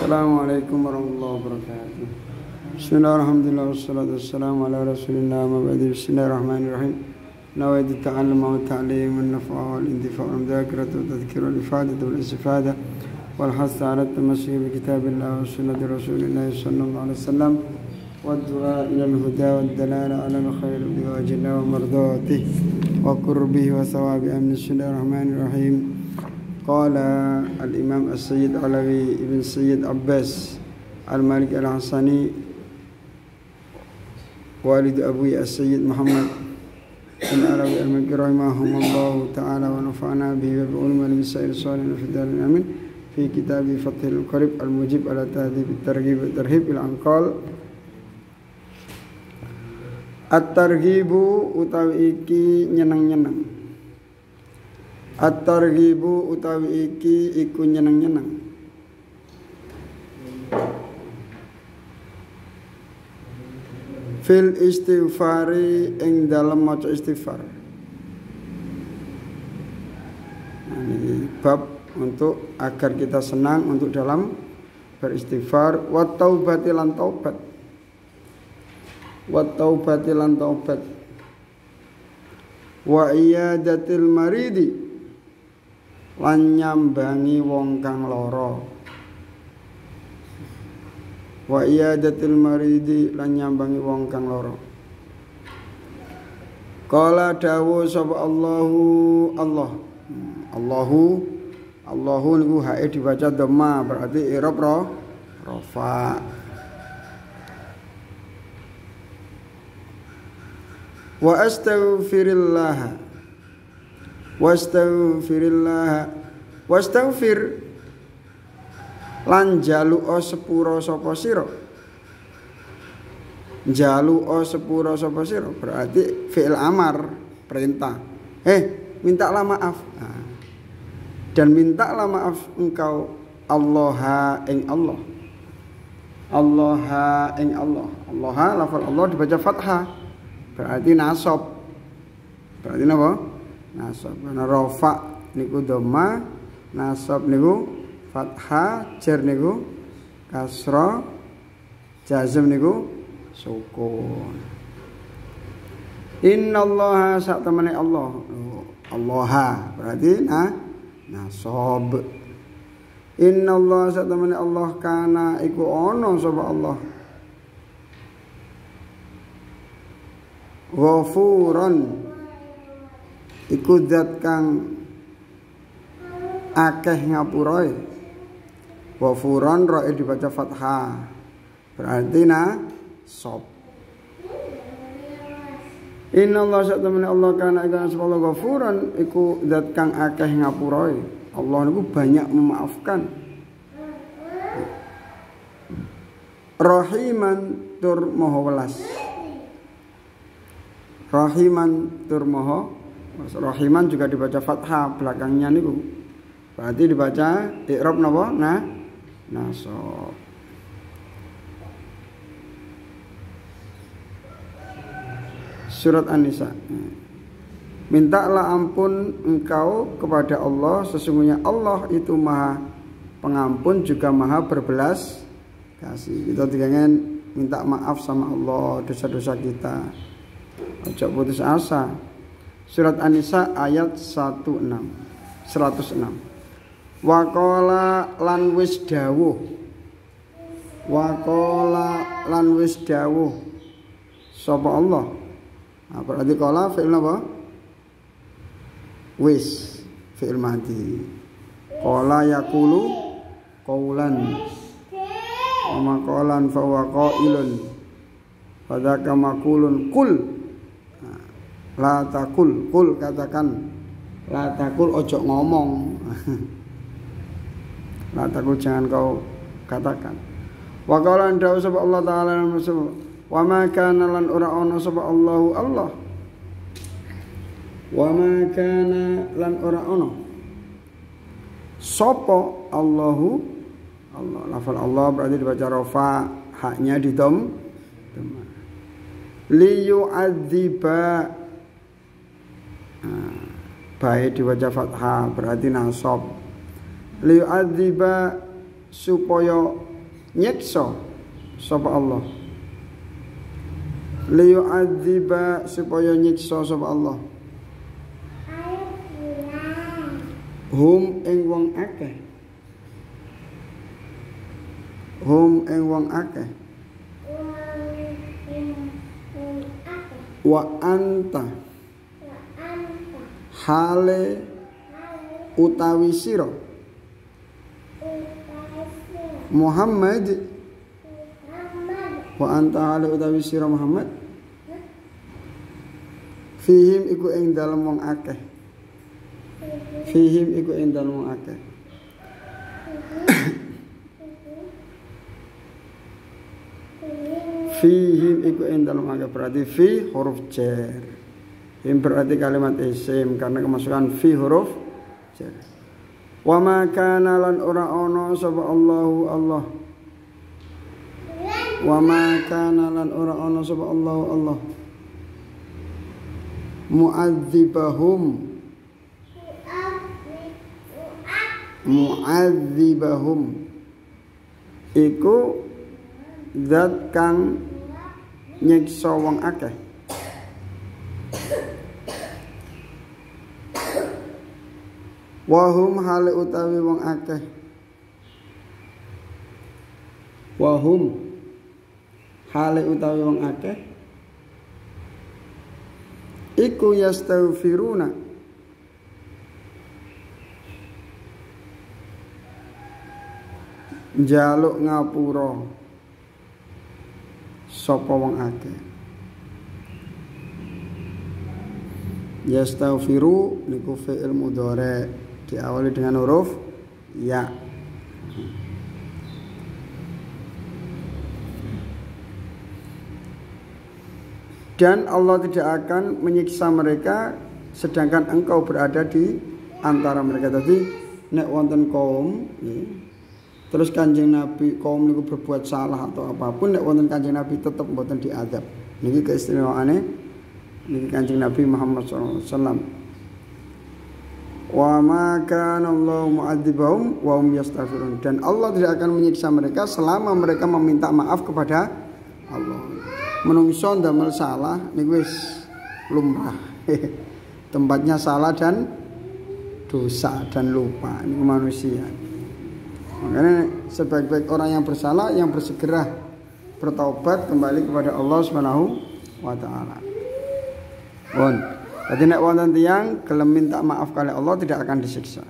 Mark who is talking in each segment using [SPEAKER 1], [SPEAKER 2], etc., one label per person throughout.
[SPEAKER 1] السلام عليكم ورحمة الله وبركاته. بسم الله الحمد لله والصلاة والسلام على رسول الله ما بعد. بسم الله الرحمن الرحيم. نويت التعلم والتعليم والنفع والاندفاع والمذاكرة والتذكير والإفادة والاستفادة والحص على التمسك بكتاب الله وسنة رسول الله صلى الله عليه وسلم والدعاء إلى الهدى والدلالة على الخير بوجه الله ومرضاته وقربه وثواب أمن بسم الله الرحمن الرحيم. قال الإمام السيد علوي بن سيد عباس المالك الحسني والد أبوي السيد محمد بن علوي المكي رحمهم الله تعالى ونفعنا به وبعلم المسائل الصالحين في الدار الأمين في كتاب فتح القريب المجيب على تهذيب الترغيب والترهيب العنقال At-targhibu utawi iki nyeneng-nyeneng. At-targhibu utawi iki iku nyeneng-nyeneng. Fil istighfari ing dalam maca istighfar. Nah, ini bab untuk agar kita senang untuk dalam beristighfar wa taubati lan taubat wa taubati lan taubat wa iyadatil maridi lan nyambangi wong kang lara. Wa iyadatil maridi lan nyambangi wong kang lara. Kala dawu sapa Allahu Allah. Allahu Allahu niku hae dibaca dhamma berarti i'rab ra rafa. Wa astaghfirillah wastaghfirillah wastaghfir. Lan jaluka sepura sapa sira? Jaluka sepura sapa sira? Berarti fi'il amar perintah. Eh mintalah maaf. Nah. dan mintalah maaf engkau Allah ing Allah. Allah ing Allah. Allah lafal Allah dibaca fathah. Berarti nasab. Berarti apa nasab rofa niku doma nasab niku fathah jar niku kasra jazm niku sukun. Innallaha sak temene Allah. Allah berarti nah nasab. Innallaha sak temene Allah kana iku ana sapa Allah? Ghafuran iku zat kang akeh ngapurae ghafuran rae dibaca fathah. Berarti na sob Inna Allah sak temene Allah kana iku Allah ghafuran iku zat kang akeh ngapurae Allah niku banyak memaafkan. Rahiman tur maha welas. Rahiman tur maha Rahiman juga dibaca fathah belakangnya niku. Berarti dibaca i'rab napa? Nah nasab. Surat An-Nisa. Mintalah ampun engkau kepada Allah Sesungguhnya Allah itu maha pengampun juga maha berbelas kasih. Kita dengan minta maaf sama Allah dosa-dosa kita. Ojo putus asa Surat An-Nisa ayat 16 106 Wakola lan wis dawuh Wakola lan wis dawuh Sapa Allah Nah, berarti kola fi'il apa? Wis fi'il mati. Kola yakulu kaulan. Ama kolan fa huwa qailun. Fadzaka makulun kul. La takul, kul katakan. La takul ojo ngomong. La takul jangan kau katakan. Wa qala dawu sapa Allah taala wa ma kana lan ora ana sapa Allahu Allah wa ma kana lan ora ana sapa Allahu Allah lafal Allah berarti dibaca rafa haknya di dom li yu'adziba nah, baik dibaca fathah berarti nasab. Li yu'adziba supaya nyiksa sapa Allah. Liyu'adziba supaya nyiksa sapa Allah. Hum ing wong akeh. Hum ing wong akeh. Wa anta hale utawi sira? Muhammad. Wa anta hale utawi sira Muhammad? Fihim iku ing dalem wong akeh. Fihim iku ing dalem wong akeh. Fihim iku ing dalem akeh. Berarti fi huruf jar Ini berarti kalimat isim karena kemasukan fi huruf jar. Wa ma kana lan ora ana sapa Allahu Allah. Wa ma kana lan ora ana sapa Allahu Allah. Mu'adzibahum Mu'adzibahum Iku Zat kang Nyiksa wong akeh Wahum hale utawi wong akeh. Wahum hale utawi wong akeh. Iku yastaghfiruna. Jaluk ngapura Sapa wong akeh. Yastaghfiru niku fi'il mudhari diawali dengan huruf ya. Dan Allah tidak akan menyiksa mereka sedangkan engkau berada di antara mereka. Tadi nek wonten kaum ya, terus kanjeng Nabi kaum niku berbuat salah atau apa pun nek wonten kanjeng Nabi tetap mboten diadab. Niki keistimewaane niki kanjeng Nabi Muhammad SAW wa ma kana Allah mu'adzibahum wa hum yastaghfirun dan Allah tidak akan menyiksa mereka selama mereka meminta maaf kepada Allah menungso ndamel salah niku wis lumrah tempatnya salah dan dosa dan lupa ini manusia makanya sebaik-baik orang yang bersalah yang bersegera bertaubat kembali kepada Allah Subhanahu wa taala. Bon. Jadi nek wonten tiyang gelem minta maaf kali Allah tidak akan disiksa.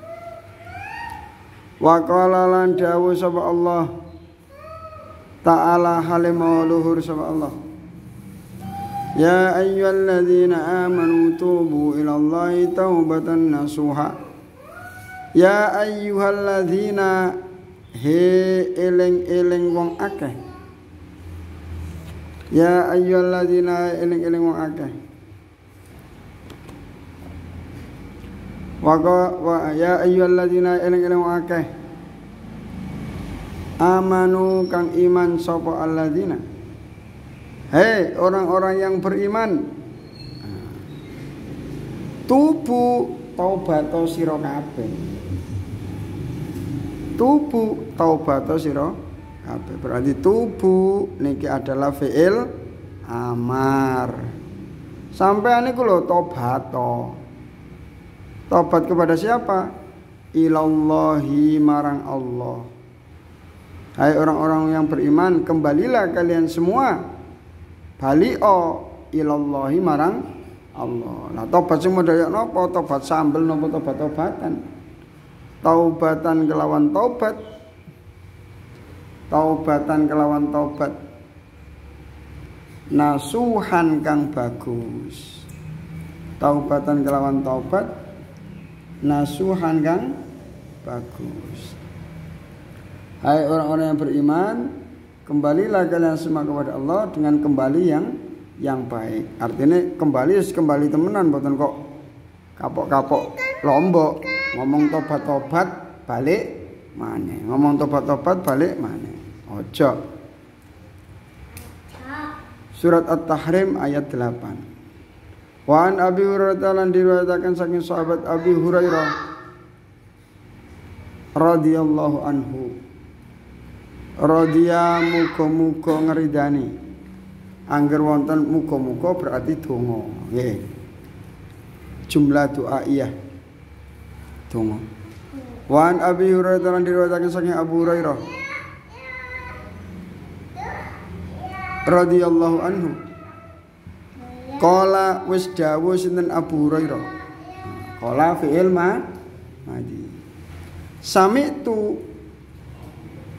[SPEAKER 1] Wa qala lan sapa Allah Ta'ala halimah luhur sapa Allah. Ya ayyuhalladzina amanu tubu ila Allahi taubatan nasuha. Ya ayyuhalladzina he eling-eling wong akeh. Ya ayyuhalladzina eling-eling wong akeh Waka wa ya ayyuhalladzina eling-eling akeh. Amanu kang iman sapa alladzina? Hei orang-orang yang beriman. Tubu taubat sira kabeh. Tubu taubat sira kabeh. Berarti tubu niki adalah fi'il amar. Sampai niku lho tobat Tobat kepada siapa? Ilallahi marang Allah. Hai orang-orang yang beriman, kembalilah kalian semua. Balio ilallahi marang Allah. Nah, tobat semua daya nopo, tobat sambel nopo tobat tobatan. Taubatan kelawan tobat. Taubatan kelawan tobat. Nasuhan kang bagus. Taubatan kelawan tobat nasuhan kang bagus. Hai orang-orang yang beriman, kembalilah kalian semua kepada Allah dengan kembali yang yang baik. Artinya kembali kembali temenan bukan kok kapok-kapok lombok. Ngomong tobat-tobat balik mana ngomong tobat-tobat balik mana ojo. Surat at-tahrim ayat 8 Wa an Abi Hurairah lan diriwayatkan saking sahabat Abi Hurairah radhiyallahu anhu. Radhiya muga-muga ngridani. Angger wonten muga-muga berarti donga. Nggih. Jumlah doa iya. Donga. Wan Abi Hurairah lan diriwayatkan saking Abu Hurairah. radhiyallahu anhu. Qala wis dawuh sinten Abu Hurairah. Qala fi'il ma madi. Sami tu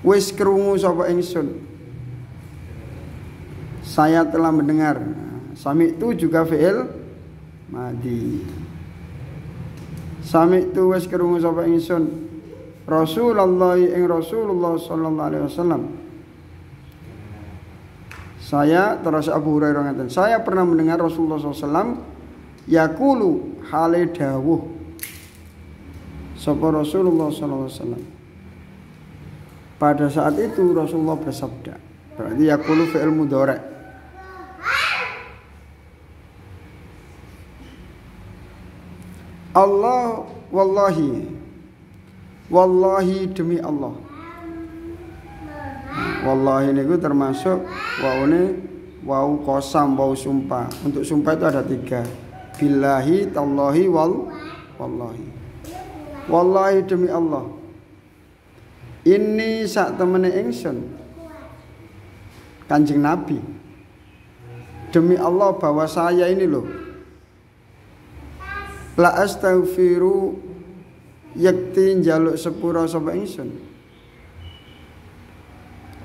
[SPEAKER 1] wis krungu sapa ingsun. Saya telah mendengar. Sami itu juga fi'il madi. Sami itu wis krungu sapa ingsun. Rasulullah ing Rasulullah sallallahu alaihi wasallam. Saya terus Abu Hurairah ngaten. Saya pernah mendengar Rasulullah SAW yakulu hale dawuh sapa Rasulullah SAW. Pada saat itu Rasulullah bersabda. Berarti yakulu fi'il mudhari. Allah wallahi wallahi demi Allah wallahi niku termasuk waune wau kosam wau sumpah. Untuk sumpah itu ada tiga. Billahi tallahi wal wallahi. Wallahi demi Allah. Ini sak temene ingsun. Kanjeng nabi. Demi Allah bahwa saya ini loh la astaghfiru yakti njaluk sepura sapa ingsun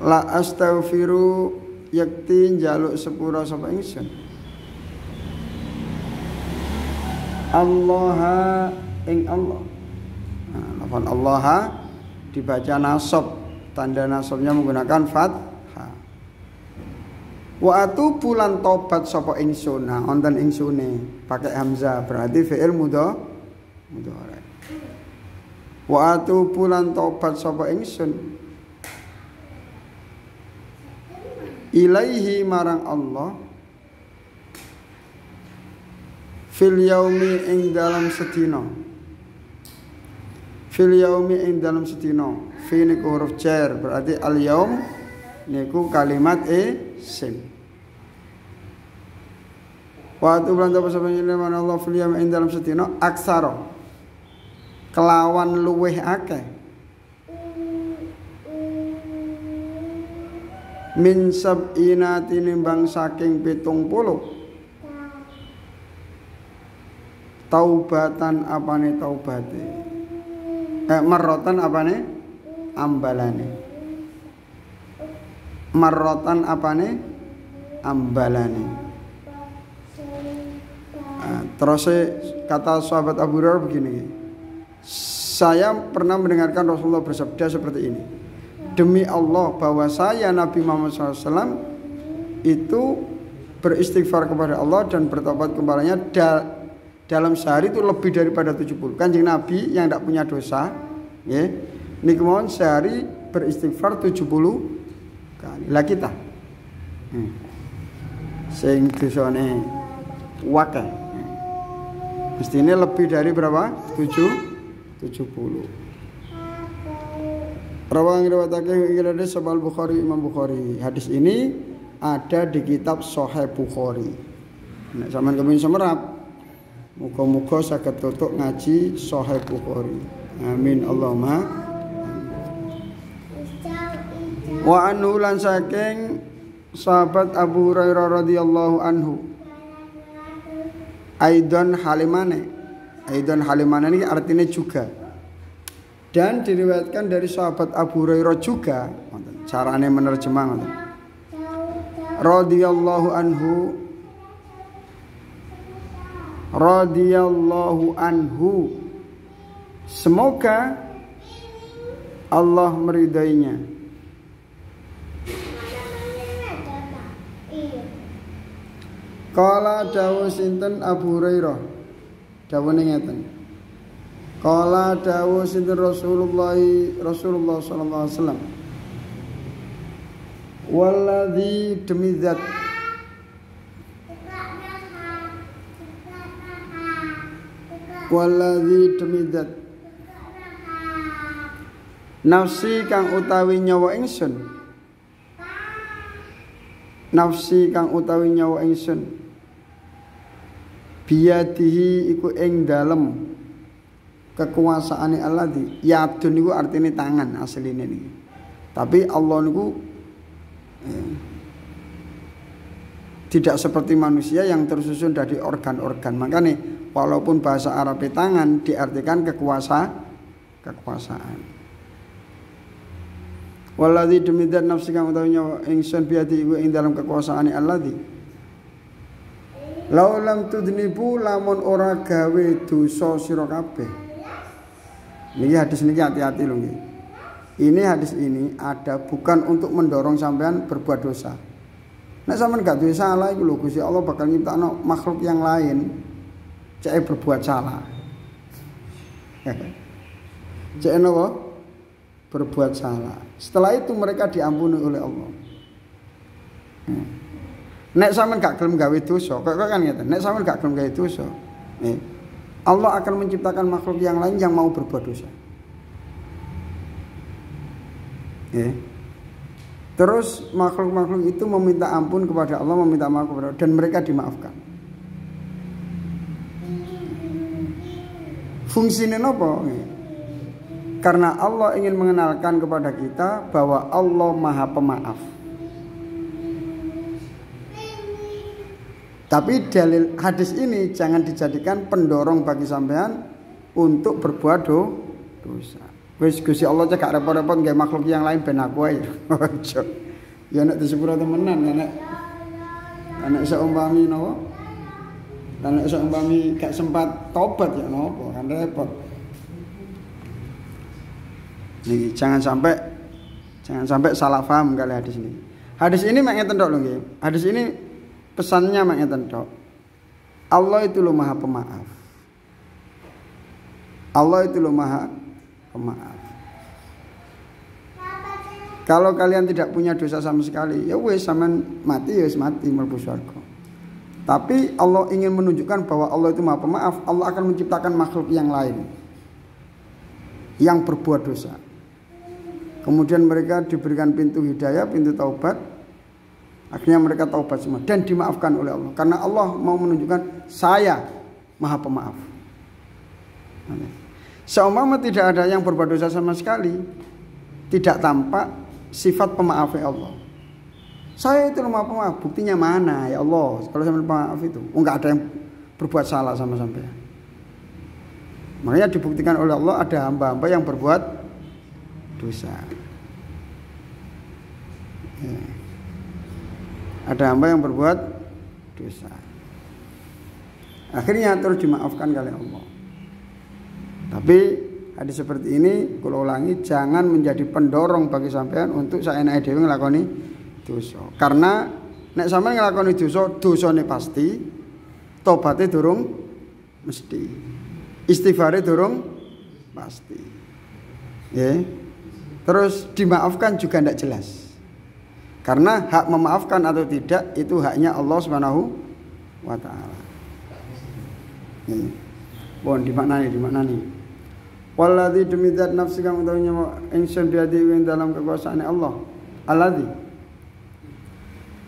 [SPEAKER 1] la astaghfiru yakti njaluk sepura sapa ingsun. Allah ing Allah. Nah, Allah dibaca nasab. Tanda nasabnya menggunakan fathah. Wa atu bulan tobat sapa ingsun. Nah wonten ingsune pakai hamzah berarti fi'il mudha mudhari. Wa atu bulan tobat sapa ingsun ilaihi marang Allah. Fil yaumi ing dalam sedina. Fil yaumi ing dalam sedina. Fi niku huruf jar berarti al yaum niku kalimat e sim Waktu bulan apa sebenarnya mana Allah fil yaumi ing dalam sedina aksara. Kelawan luweh akeh min sab'ina tinimbang saking pitung puluh. Taubatan apane taubate eh marrotan apane? Ambalane. Marrotan apane? Ambalane. Nah, terus kata sahabat Abu Hurairah begini. Saya pernah mendengarkan Rasulullah bersabda seperti ini demi Allah bahwa saya Nabi Muhammad SAW itu beristighfar kepada Allah dan bertobat kepadanya da dalam sehari itu lebih daripada 70 kanjeng Nabi yang tidak punya dosa ya kemauan sehari beristighfar 70 kali lah kita hmm. sing dosane wakil hmm. mestinya lebih dari berapa 7 70 Rawang riwayatake iki hadis Sahih Bukhari Imam Bukhari. Hadis ini ada di kitab Sahih Bukhari. Nek sampean kepengin semerap, muga-muga saged tutuk ngaji Sahih Bukhari. Amin Allahumma. Wa anhu lan saking sahabat Abu Hurairah radhiyallahu anhu. Aidon halimane. Aidon halimane ini artinya juga dan diriwayatkan dari sahabat Abu Hurairah juga. Carane menerjemah radhiyallahu anhu. Radhiyallahu anhu. Semoga Allah meridainya. Kala dawu sinten Abu Hurairah? Dawuhe ngeten Kala dawu sinten Rasulullah Rasulullah sallallahu alaihi wasallam. Walladzi demi zat. Walladzi demi zat. Nafsi kang utawi nyawa ingsun. Nafsi kang utawi nyawa ingsun. Biyadihi iku ing dalem kekuasaane Allah di yadun niku artine tangan asline niki tapi Allah niku eh, tidak seperti manusia yang tersusun dari organ-organ. Makanya walaupun bahasa Arab tangan diartikan kekuasa kekuasaan. Waladhi demi dan nafsi kang utawi nyawa ingsun biati iku ing dalam kekuasaane alladhi Lau lam tudnibu lamun ora gawe dosa sira kabeh. Niki hadis niki hati-hati lho nggih. Ini hadis ini ada bukan untuk mendorong sampean berbuat dosa. Nek sampean gak duwe salah iku lho Gusti Allah bakal nyiptakno makhluk yang lain cek berbuat salah. cek napa? berbuat salah. Setelah itu mereka diampuni oleh Allah. Hmm. Nek sampean gak gelem gawe dosa, kok kan ngeten. Nek sampean gak gelem gawe dosa, eh, Allah akan menciptakan makhluk yang lain yang mau berbuat dosa. Eh. Terus makhluk-makhluk itu meminta ampun kepada Allah, meminta maaf kepada Allah, dan mereka dimaafkan. Fungsinya apa? Eh. Karena Allah ingin mengenalkan kepada kita bahwa Allah Maha Pemaaf. Tapi dalil hadis ini jangan dijadikan pendorong bagi sampean untuk berbuat do, dosa. Wis Gusti Allah cekak repot-repot nggak makhluk yang lain ben aku ae. ya nek disepuro temenan nek nek seumpami napa? Nek seumpami gak sempat tobat ya napa kan repot. Nih, jangan sampai jangan sampai salah paham kali hadis ini. Hadis ini mak ngeten tok lho nggih. Hadis ini pesannya ngeten tok. Allah itu lo Maha Pemaaf. Allah itu lo Maha Pemaaf. Kalau kalian tidak punya dosa sama sekali, ya wes sampean mati ya mati mlebu surga. Tapi Allah ingin menunjukkan bahwa Allah itu Maha Pemaaf, Allah akan menciptakan makhluk yang lain yang berbuat dosa. Kemudian mereka diberikan pintu hidayah, pintu taubat. Akhirnya mereka taubat semua dan dimaafkan oleh Allah. Karena Allah mau menunjukkan saya maha pemaaf. Seumpama tidak ada yang berbuat dosa sama sekali, tidak tampak sifat pemaaf ya Allah. Saya itu maha pemaaf, buktinya mana ya Allah? Kalau saya pemaaf itu, enggak oh, ada yang berbuat salah sama sampai. Makanya dibuktikan oleh Allah ada hamba-hamba yang berbuat dosa. Ya. Ada hamba yang berbuat dosa. Akhirnya terus dimaafkan oleh Allah. Tapi hadis seperti ini kalau ulangi jangan menjadi pendorong bagi sampean untuk saya naik dewi ngelakoni dosa. Karena nek sampean ngelakoni dosa, ini pasti, tobatnya durung mesti. Istighfarnya durung pasti. Ya. Terus dimaafkan juga tidak jelas. Karena hak memaafkan atau tidak itu haknya Allah Subhanahu wa taala. Bon di mana nih? Di mana nih? Walladzi demi zat nafsi kang utawi nyawa ingsun biadi ing dalam kekuasaan Allah. Alladzi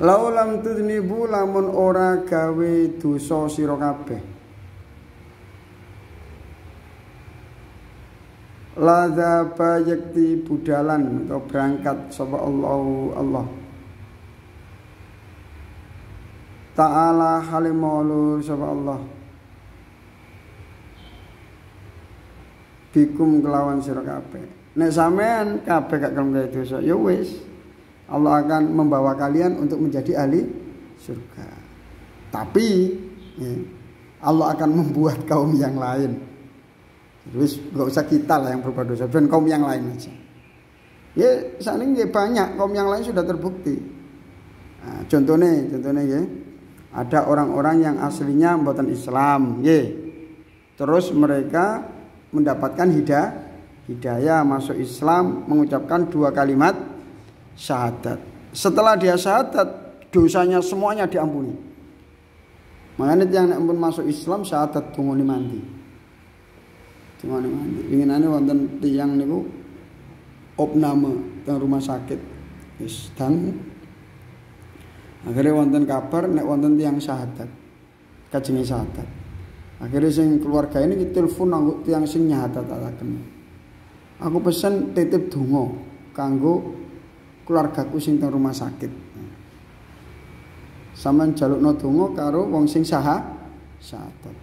[SPEAKER 1] Lau lam tudnibu lamun ora gawe dosa sira kabeh. Ladha yakti budalan atau berangkat sapa Allah Allah Ta'ala halimolu sapa Allah. Bikum kelawan sira kabeh. Nek sampean kabeh gak kelem dosa ya wis. Allah akan membawa kalian untuk menjadi ahli surga. Tapi ya, Allah akan membuat kaum yang lain. Terus nggak usah kita lah yang berbuat dosa, dan kaum yang lain aja. Ya saat ini ya banyak kaum yang lain sudah terbukti. Nah, contohnya, contohnya ya, ada orang-orang yang aslinya buatan Islam, ya. Terus mereka mendapatkan hidayah, hidayah masuk Islam, mengucapkan dua kalimat syahadat. Setelah dia syahadat, dosanya semuanya diampuni. Makanya yang ampun masuk Islam syahadat tunggu mandi. Cuma ingin ane wonten tiang niku opname teng rumah sakit. Wis dan akhirnya wonten kabar nek wonten tiang syahadat kajengi syahadat akhirnya sing keluarga ini telepon nanggu tiang sing nyahadat ataken aku pesen titip dungo kanggo keluargaku sing teng rumah sakit. Sampean jalukno donga karo wong sing saha syahadat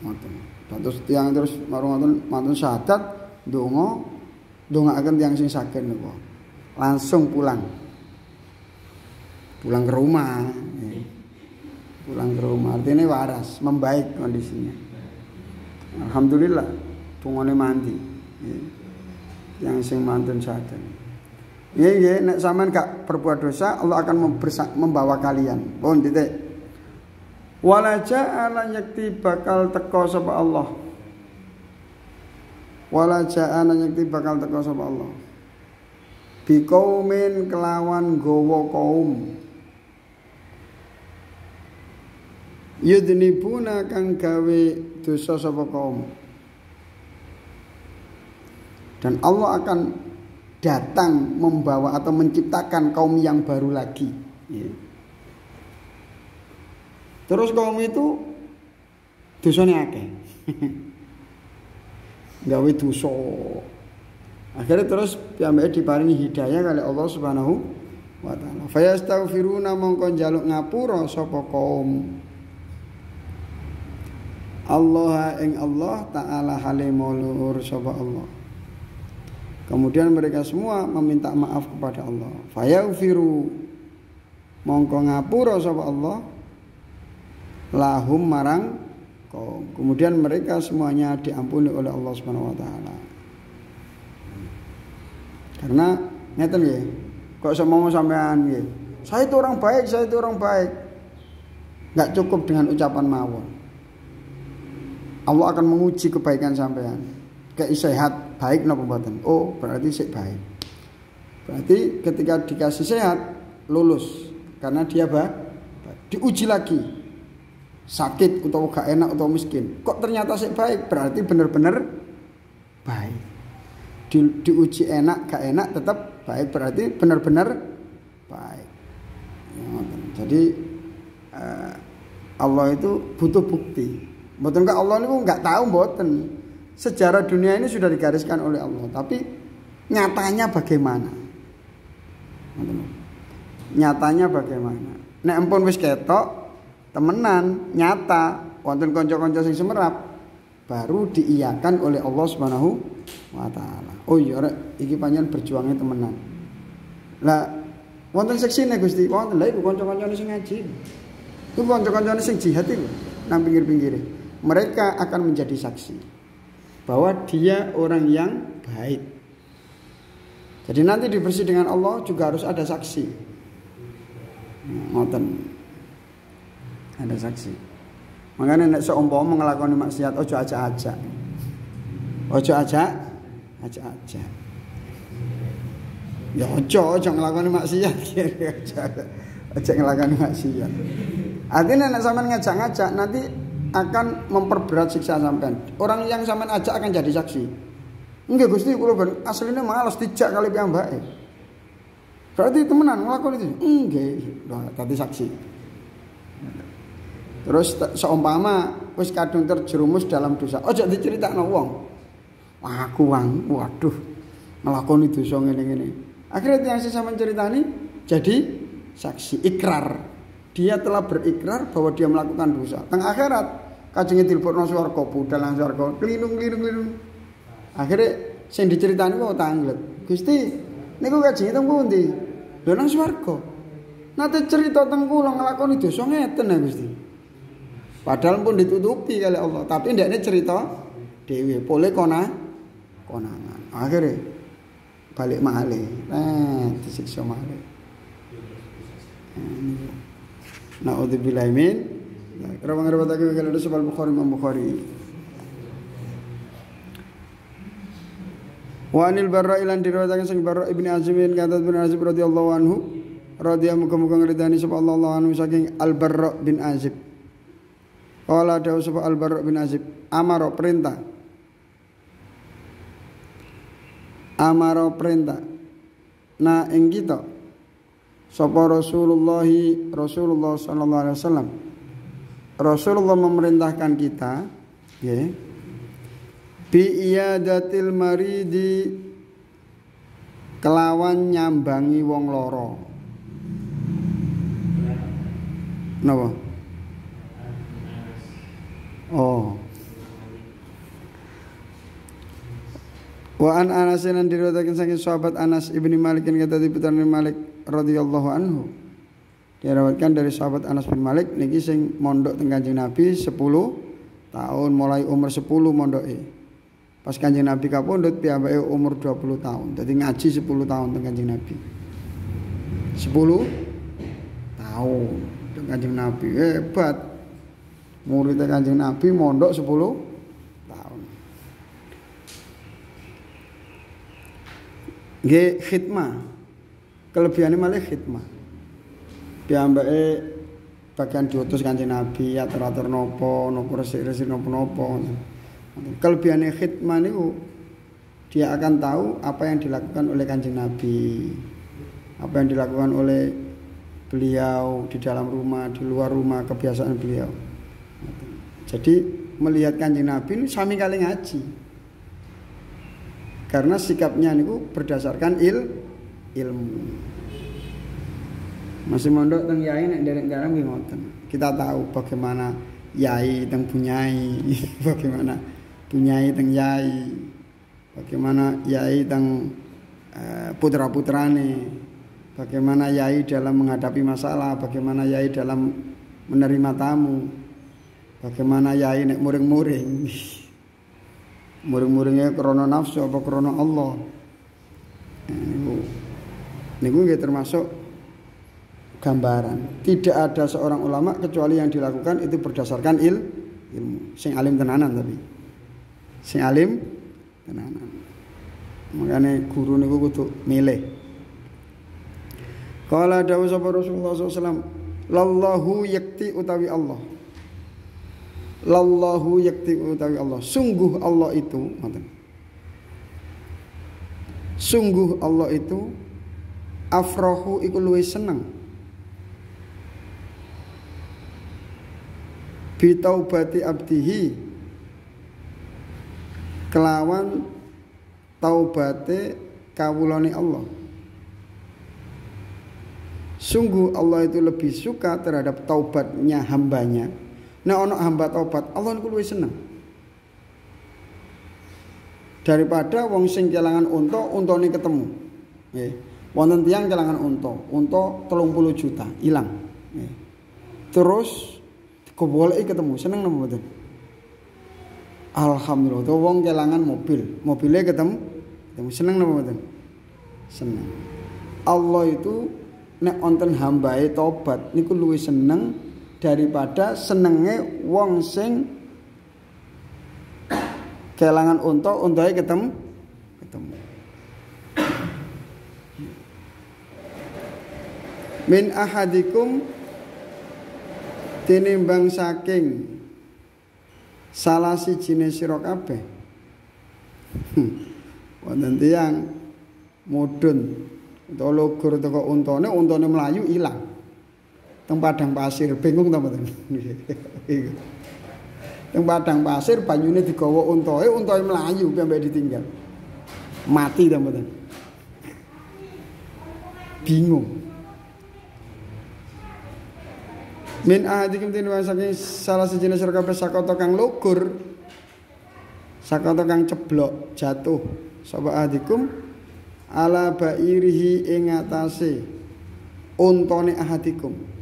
[SPEAKER 1] ngoten. Terus tiang terus marung ngoten mantun syahadat donga ndongaaken tiang sing sakit niku. Langsung pulang pulang ke rumah pulang ke rumah artinya waras membaik kondisinya alhamdulillah tungone mandi yang sing mantun syahadat Iya, iya, nek sampean gak berbuat dosa, Allah akan membawa kalian. Pun titik. Wala ja'ala yakti bakal teko sapa Allah. Wala ja'ala yakti bakal teko sapa Allah. Bi kaumin kelawan gowo kaum. Yudnibuna kang gawe dosa sapa kaum. Dan Allah akan datang membawa atau menciptakan kaum yang baru lagi. Ya. Terus kaum itu dosanya akeh. Gawe dosa. Akhirnya terus piyambake diparingi hidayah kali Allah Subhanahu wa taala. Fayastaghfiruna mongko njaluk ngapura sapa kaum Allah ing Allah taala halimulur sapa Allah. Kemudian mereka semua meminta maaf kepada Allah. Fayaghfiru mongko ngapura sapa Allah lahum marang. Kemudian mereka semuanya diampuni oleh Allah Subhanahu wa taala. Karena ngeten nggih. Kok semua sampean nggih. Saya itu orang baik, saya itu orang baik. Enggak cukup dengan ucapan mawon. Allah akan menguji kebaikan sampean. Kayak sehat, baik napa mboten? Oh, berarti sik baik. Berarti ketika dikasih sehat lulus karena dia bah, diuji lagi. Sakit atau gak enak atau miskin. Kok ternyata sik baik? Berarti benar-benar baik. Di, diuji enak gak enak tetap baik berarti benar-benar baik. Ya, jadi uh, Allah itu butuh bukti. Mboten Allah niku nggak tahu mboten sejarah dunia ini sudah digariskan oleh Allah, tapi nyatanya bagaimana? Nyatanya bagaimana? Nek empun wis ketok temenan nyata wonten kanca-kanca sing semerap baru diiyakan oleh Allah Subhanahu wa taala. Oh iya rek iki panjenengan berjuangnya temenan. Lah wonten seksine Gusti, wonten lha iku kanca-kancane sing ngaji. Iku kanca-kancane sing jihad iku nang pinggir-pinggire. Mereka akan menjadi saksi bahwa dia orang yang baik. Jadi nanti dibersih dengan Allah juga harus ada saksi. Ngoten. Ada saksi. Makanya nek seumpama nglakoni maksiat ojo aja-aja. Ojo aja aja-aja. Ya ojo ojo nglakoni maksiat. Ojo nglakoni maksiat. Artinya nek sampean ngajak-ngajak nanti akan memperberat siksa sampean. Orang yang sampean ajak akan jadi saksi. Enggak Gusti kula ben asline males dijak kali piyambake. Berarti temenan nglakoni itu. Enggak, tadi saksi. Terus seumpama wis kadung terjerumus dalam dosa, ojo diceritakno wong. Aku wang, waduh, nglakoni dosa ngene-ngene. Akhirnya yang saya menceritani jadi saksi ikrar dia telah berikrar bahwa dia melakukan dosa. Teng akhirat kajenge dilebokno swarga, budal nang swarga, klinung-klinung-klinung. Akhirnya sing diceritani kok tanglet. Gusti, niku kajenge teng pundi? Lho nang swarga. Nate cerita teng kula nglakoni dosa ngeten ya Gusti. Padahal pun ditutupi kali Allah, tapi ndekne cerita dhewe, boleh kona konangan. Akhirnya balik malih. Eh, disiksa malih. Nah, Naudzubillah min. Rawang riwayatake kalau ada sebal Bukhari Imam Bukhari. Wa anil Barra ilan diriwayatkan sang Barra ibni Azim kata bin Azib radhiyallahu anhu radhiyallahu muga-muga ngridani sapa Allah anhu saking Al Barra bin Azib. Qala dawu sapa Al Barra bin Azib, amaro perintah. Amaro perintah. Nah ing kita sapa Rasulullah Rasulullah sallallahu alaihi wasallam Rasulullah memerintahkan kita nggih bi iyadatil maridi kelawan nyambangi wong loro napa? Oh. Wa an Anas lan diriwayatkan sahabat Anas ibni Malik kata di Malik radhiyallahu anhu. Diriwayatkan dari sahabat Anas bin Malik niki sing mondok teng Kanjeng Nabi 10 tahun mulai umur 10 mondoke. Pas Kanjeng Nabi kapundhut piyambake umur 20 tahun. Dadi ngaji 10 tahun teng Kanjeng Nabi. 10 tahun teng Kanjeng Nabi. Hebat. Muridnya Kanjeng Nabi mondok 10 Nggih khidmah. Kelebihane malah khidmah. Piyambake bagian diutus Kanjeng Nabi atur-atur napa, napa resik-resik napa-napa. Kelebihane khidmah niku dia akan tahu apa yang dilakukan oleh Kanjeng Nabi. Apa yang dilakukan oleh beliau di dalam rumah, di luar rumah, kebiasaan beliau. Jadi melihat Kanjeng Nabi ini sami kali ngaji karena sikapnya niku berdasarkan il ilmu masih mondok teng yai nek derek garang nggih ngoten. Kita tahu bagaimana yai teng punyai bagaimana punyai teng yai bagaimana yai teng uh, putra-putrane bagaimana yai dalam menghadapi masalah bagaimana yai dalam menerima tamu bagaimana yai nek muring-muring. Muring-muringnya krono nafsu apa krono Allah. Niku niku nggih termasuk gambaran. Tidak ada seorang ulama kecuali yang dilakukan itu berdasarkan il ilmu. Sing alim tenanan tapi. Sing alim tenanan. Makanya guru niku kudu milih. Kala dawuh sapa Rasulullah SAW Lallahu yakti utawi Allah. Lallahu yakti utawi Allah. Sungguh Allah itu ngoten. Sungguh Allah itu afrahu iku luwih seneng bitaubati abdihi kelawan taubate kawulane Allah sungguh Allah itu lebih suka terhadap taubatnya hambanya Nah ono hamba tobat, Allah niku luwih seneng. Daripada wong sing kelangan unta, untane ketemu. Nggih. Wonten tiyang kelangan unta, unta 30 juta, hilang. Nggih. Terus keboleki ketemu, seneng napa mboten? Alhamdulillah, tuh wong kelangan mobil, mobilnya ketemu, ketemu seneng napa mboten? Seneng. Allah itu nek wonten hambae tobat niku luwih seneng daripada senenge wong sing kelangan unta untae ketemu ketemu min ahadikum tinimbang saking. Salah sijine sira kabeh. Wonten tiyang mudun utawa lugur teko untane untane melayu ilang. Teng padang pasir bingung ta mboten teng padang pasir banyune digawa untae untae mlayu sampai ditinggal? Mati ta mboten bingung min ahadikum tin saking salah sejenis kabeh sakata kang lugur sakata kang ceblok jatuh sapa ahadikum ala bairihi ing atase untane ahadikum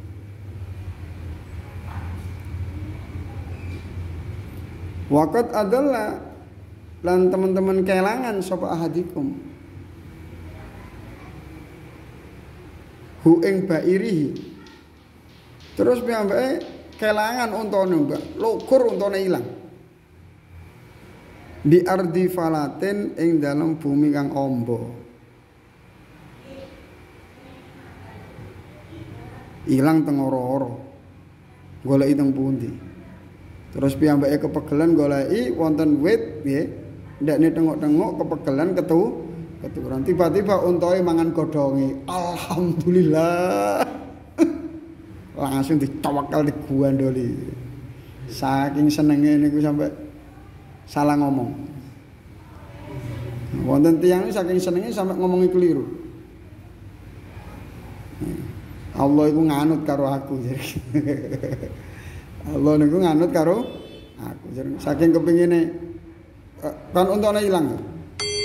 [SPEAKER 1] Wakat adalah lan teman-teman kelangan sapa ahadikum. Hu ing bairihi. Terus piyambake kelangan untane mbak, lukur untane ilang. Di ardi falatin ing dalam bumi kang ombo. Ilang teng ora-ora. Goleki teng pundi? Terus piyambake kepegelan goleki wonten wit nggih. Ndekne tengok-tengok kepegelan ketu keturunan tiba-tiba untoe mangan godhonge alhamdulillah langsung ditawakal diguandoli saking senenge niku sampai salah ngomong. Wonten tiyang saking senenge sampai ngomongi keliru. Allah iku nganut karo aku Allah niku nganut karo aku saking kepingine eh, kan untune ilang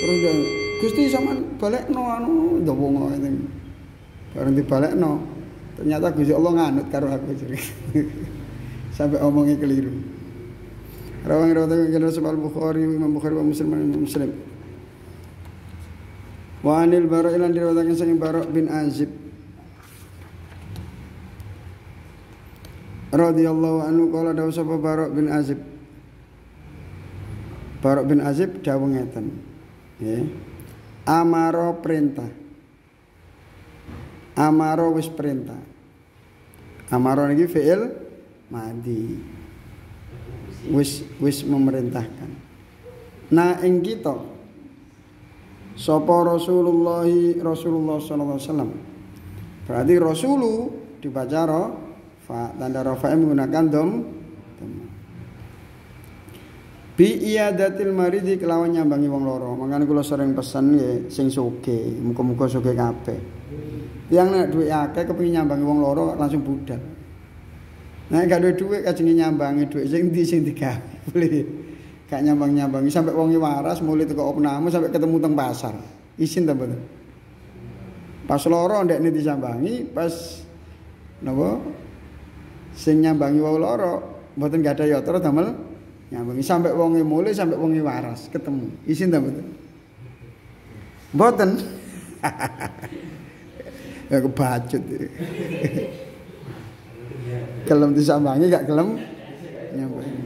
[SPEAKER 1] terus dia Gusti sampean balekno anu ndawonga ngene bareng dibalekno ternyata Gusti Allah nganut karo aku sampai omongnya keliru. Rawang rawang kira sebal Bukhari Imam Bukhari wa Muslim Imam Muslim. Wa anil Bara ilan diriwayatkan saking Bara bin Azib. Radhiyallahu anhu kala dawuh sapa Barok bin Azib. Barok bin Azib dawuh ngeten. Nggih. Amaro perintah. Amaro wis perintah amaro niki fi'il madi. Wis wis memerintahkan. Nah ing kita sapa Rasulullah Rasulullah sallallahu alaihi wasallam. Berarti rasulu dibaca fa tanda rafa menggunakan dom bi iyadatil maridi kelawan nyambangi wong loro. Makanya kula sering pesen ya sing sugih muga-muga sugih kabeh yang nek duwe akeh kepengin nyambangi wong loro langsung budal. Nah, gak ada duit kajenge nyambangi duit. Sing ndi sing digawe. Gak nyambang-nyambangi. Sampai wongi waras mulai teko opname sampai ketemu teng pasar. Isin ta mboten? Pas loro ndekne disambangi, pas napa? Sing nyambangi wong loro mboten gak ada yatra damel nyambangi. Sampai wonge mulai sampai wonge waras ketemu. Isin ta mboten? Mboten ya kebacut kelem disambangi gak kelem nyambangi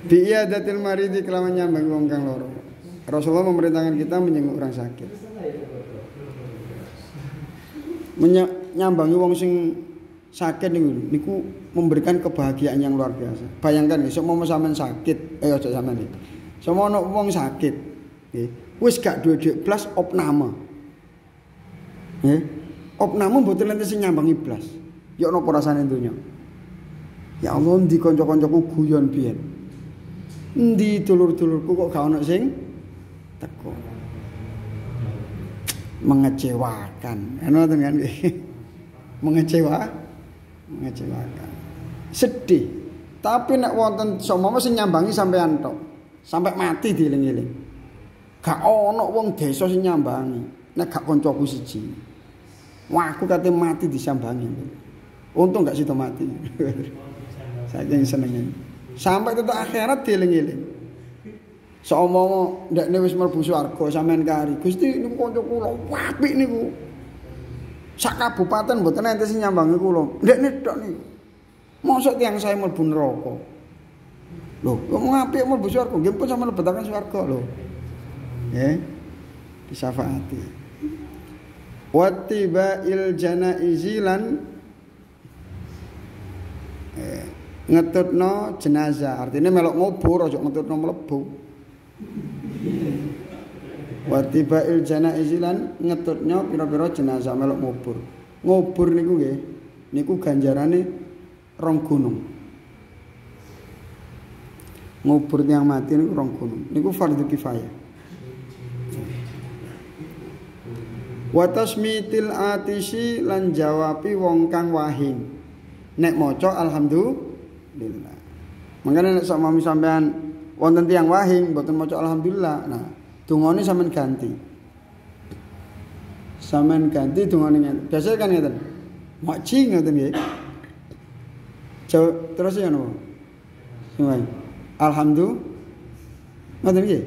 [SPEAKER 1] Bi'iyadatil maridi kelawan nyambangi wong kang loro Rasulullah memerintahkan kita menjenguk orang sakit Menyambangi wong sing sakit niku niku memberikan kebahagiaan yang luar biasa. Bayangkan nih, semua sampean sakit, eh aja sampean iki. Semua ono wong sakit, nggih. Wis gak duwe dhuwit blas opname. Nggih. Opname mboten nanti sing nyambangi blas. Ya ono apa rasane donya? Ya Allah ndi kanca-kancaku guyon biyen. Ndi dulur-dulurku kok gak ono sing teko. Mengecewakan. Ngoten kan Mengecewakan mengecewakan. Sedih. Tapi nek wonten somama sing nyambangi sampean tok. Sampai mati dieling-eling. Gak ono wong desa sing nyambangi. Nek gak kancaku siji. Wah, aku kate mati disambangi. Untung gak situ mati. Saking senengnya. Sampai tetek akhirat dieling-eling. Saumpama ndekne wis mlebu swarga sampean kari. Gusti niku kanca kula apik niku. sak kabupaten mboten ente sing nyambangi kula. Ndekne tok niku. Mosok tiyang saya mlebu neraka. Lho, ngomong apik mlebu swarga, nggih pun sampeyan lebetaken swarga lho. Nggih. Wattiba'il janaizi lan eh, ngetutno jenazah. Artinya melok ngubur aja ngetutno mlebu. wa tibail janaiz lan ngetutnya pira-pira jenazah melok ngubur. Ngubur niku nggih niku ganjarane rong gunung. Ngubur yang mati niku rong gunung. Niku fardhu kifayah. Wa tasmitil atisi lan jawabi wong kang wahing. Nek maca alhamdulillah. Mangkane nek sakmami sampean wonten tiyang wahing mboten maca alhamdulillah. Nah, Dungane sampean ganti. Sampean ganti dungane ngene. Biasa kan ngeten. Maci ngoten nggih. Terus ya napa? Sing Alhamdulillah. Ngoten nggih.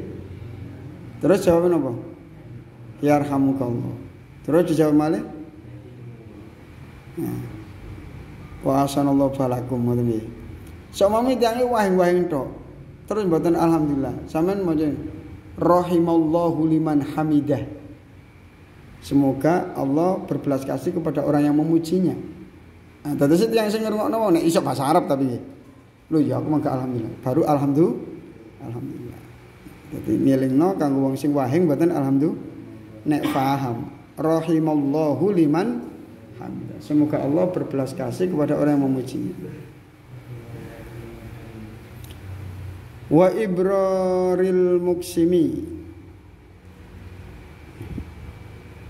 [SPEAKER 1] Terus jawab napa? Yarhamukallah. Terus dijawab malih. Nah. Wa asanallahu balakum ngoten nggih. Samami tiange wahing-wahing tok. Terus mboten alhamdulillah. Sampean maca rahimallahu liman hamidah. Semoga Allah berbelas kasih kepada orang yang memujinya. Nah, tadi sih yang saya ngrungokno nek iso bahasa Arab tapi lho ya aku mangga alhamdulillah. Baru alhamdulillah. Alhamdulillah. Jadi ngelingno kanggo wong sing wahing mboten alhamdulillah. nek faham. Rahimallahu liman hamidah. Semoga Allah berbelas kasih kepada orang yang memujinya. Wa ibraril muksimi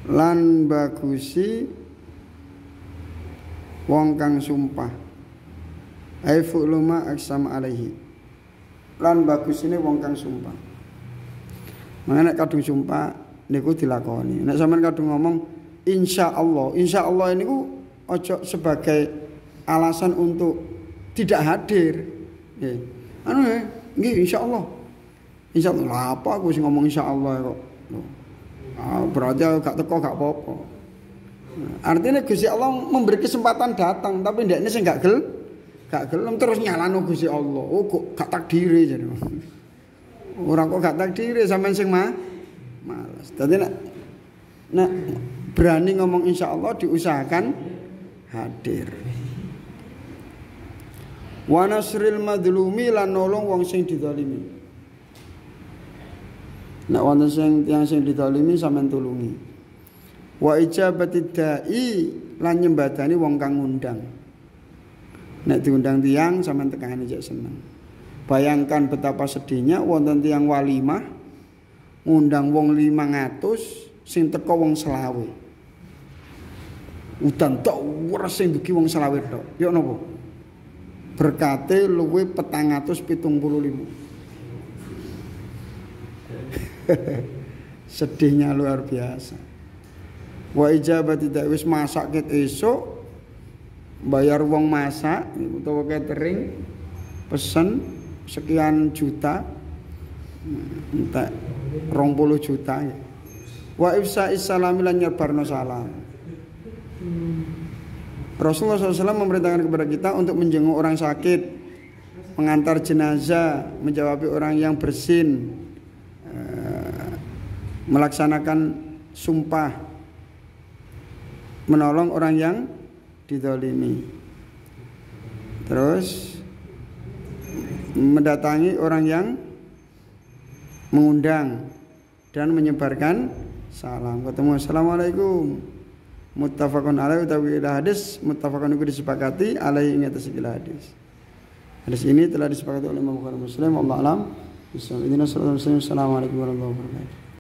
[SPEAKER 1] lan bagusi wong kang sumpah ai fu'luma aksam alaihi lan bagus ini wong kang sumpah Mangane kadung sumpah niku dilakoni. Nek sampean kadung ngomong insya Allah insya Allah ini ku ojo sebagai alasan untuk tidak hadir. Nggih. Anu ya nggih insya Allah insya Allah apa aku sih ngomong insya Allah kok ah, berarti gak teko gak apa-apa. Artinya Gusti Allah memberi kesempatan datang tapi ndak ini sing gak gel gak gelem terus nyalano Gusti Allah. Oh kok gak takdire jadi. Orang kok gak takdire sampean sing mah Dadi nek nek berani ngomong insya Allah diusahakan hadir. Wa nasril madlumi lan nolong wong sing dizalimi. Nek wonten sing tiyang sing dizalimi sampean tulungi. Wa ijabati dai lan nyembadani wong kang ngundang. Nek diundang tiang sampean tekani aja seneng. Bayangkan betapa sedihnya wonten tiang walimah ngundang wong 500 sing teko wong selawe. Udan tok ora sing dugi wong selawe tok. Yo napa? Berkate luwe petang atus pitung puluh lima. Sedihnya luar biasa. Wa ijabat tidak wis masak ket esok bayar uang masak utawa catering pesen sekian juta rong puluh juta ya. wa ifsa issalami lan nyebarno salam Rasulullah SAW memerintahkan kepada kita untuk menjenguk orang sakit mengantar jenazah menjawab orang yang bersin eh, melaksanakan sumpah menolong orang yang didolimi terus mendatangi orang yang mengundang dan menyebarkan salam. Ketemu. Assalamualaikum. Muttafaqun alaihi utawi hadis. Muttafaqun itu disepakati alaihi ini atas hadis. Hadis ini telah disepakati oleh Imam Bukhari Muslim. Allah alam. Assalamualaikum warahmatullahi wabarakatuh